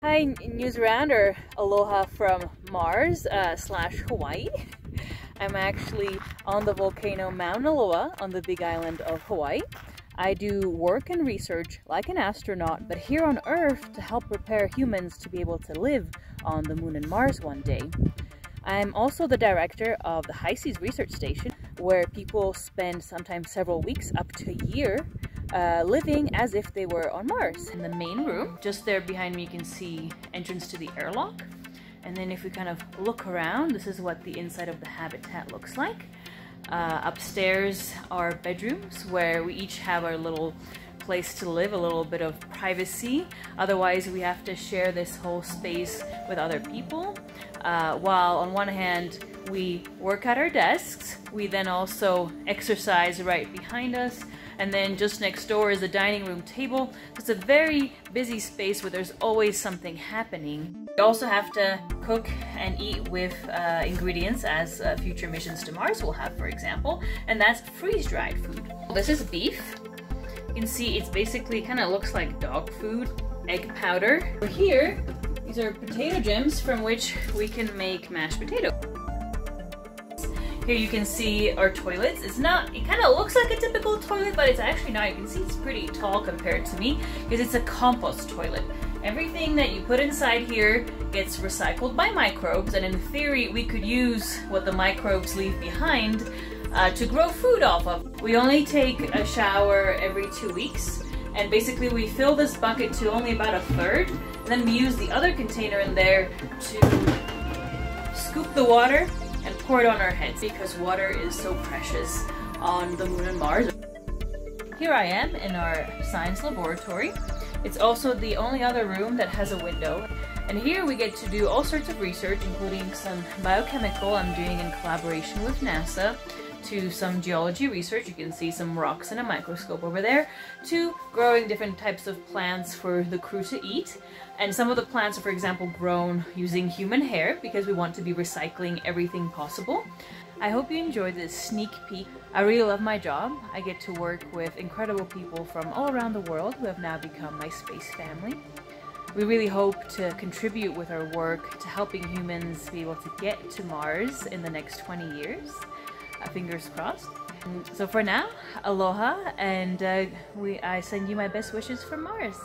Hi, Newsround or Aloha from Mars uh, slash Hawaii. I'm actually on the volcano Mauna Loa on the big island of Hawaii. I do work and research like an astronaut, but here on Earth to help prepare humans to be able to live on the moon and Mars one day. I'm also the director of the HI-SEAS Research Station, where people spend sometimes several weeks up to a year uh, living as if they were on Mars. In the main room, just there behind me you can see entrance to the airlock. And then if we kind of look around, this is what the inside of the habitat looks like. Uh, upstairs are bedrooms where we each have our little place to live, a little bit of privacy. Otherwise, we have to share this whole space with other people. Uh, while on one hand, we work at our desks, we then also exercise right behind us. And then just next door is the dining room table. It's a very busy space where there's always something happening. We also have to cook and eat with uh, ingredients as uh, future missions to Mars will have, for example, and that's freeze-dried food. This is beef. You can see it's basically kind of looks like dog food, egg powder. Over Here, these are potato gems from which we can make mashed potato. Here you can see our toilets. It's not, it kind of looks like a typical toilet, but it's actually not. You can see it's pretty tall compared to me because it's a compost toilet. Everything that you put inside here gets recycled by microbes, and in theory, we could use what the microbes leave behind uh, to grow food off of. We only take a shower every two weeks, and basically we fill this bucket to only about a third, and then we use the other container in there to scoop the water and pour it on our heads because water is so precious on the moon and Mars. Here I am in our science laboratory. It's also the only other room that has a window. And here we get to do all sorts of research, including some biochemical I'm doing in collaboration with NASA, to some geology research, you can see some rocks in a microscope over there, to growing different types of plants for the crew to eat. And some of the plants are, for example, grown using human hair because we want to be recycling everything possible. I hope you enjoyed this sneak peek. I really love my job. I get to work with incredible people from all around the world who have now become my space family. We really hope to contribute with our work to helping humans be able to get to Mars in the next 20 years. Uh, fingers crossed. So for now, aloha, and uh, we I send you my best wishes from Mars.